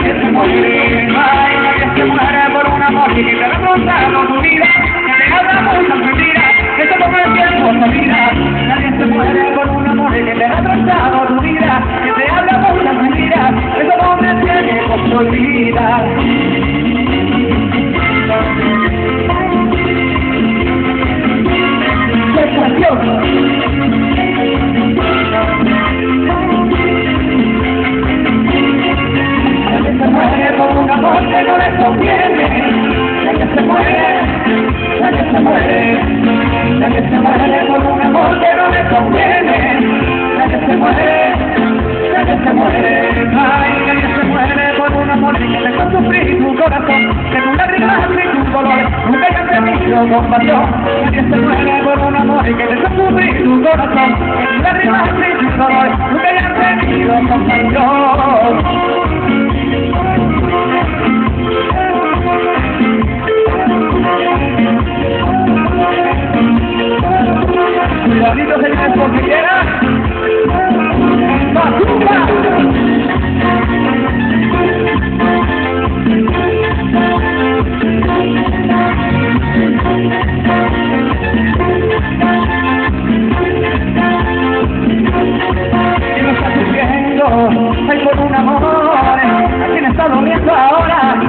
nadie se muere, ay, nadie se muere por un amor que te destrozado tu vida, que te habla muchas mentiras, que se toma el tiempo su vida, nadie se muere por un amor que te ha destrozado tu vida, que te habla muchas mentiras, que se toma el tiempo su vida. no le conviene, la que se muere, la que se muere, la que se muere por un amor que no le conviene, la que se muere, la que se muere, ay, la que se muere por un amor que le hizo sufrir tu corazón, que tus lágrimas y tus dolores nunca hayan tenido compasión, la que se muere por un amor que le hizo sufrir tu corazón, que tus lágrimas y tus dolores nunca hayan tenido compasión. Cuidadito, señores, porque llega. ¿Quién está sufriendo? Hay por un amor. ¿A quién está doliendo ahora?